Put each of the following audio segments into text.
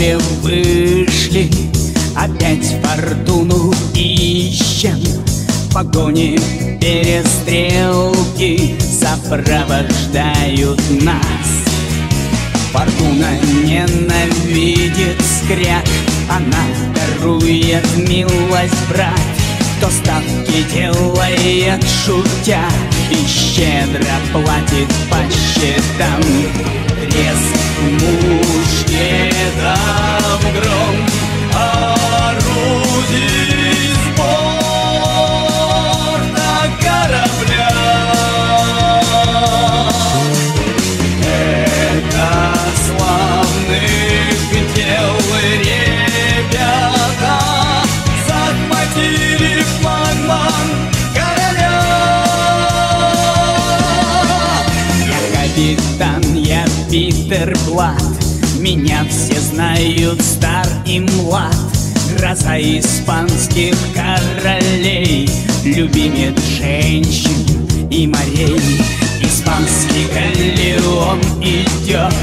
море вышли Опять фортуну ищем. В погоне перестрелки Сопровождают нас. Фортуна ненавидит скряк Она дарует милость брать Кто ставки делает шутя И щедро платит по счетам. Резк капитан, я Питер Блад Меня все знают стар и млад. Гроза испанских королей Любимец женщин и морей. Испанский галеон идет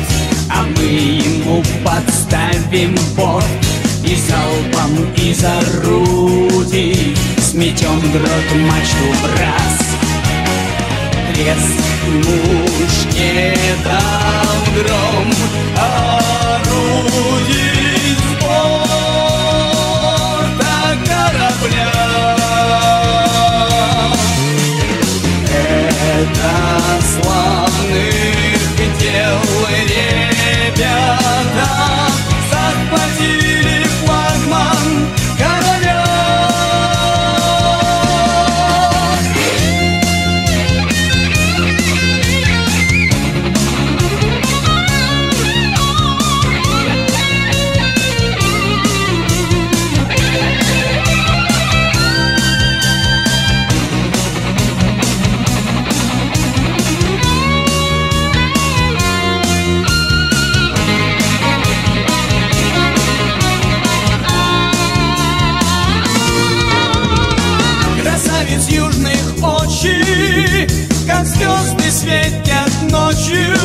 А мы ему подставим борт. И залпом из орудий Сметем грот мачту в раз Мушкетов гром you.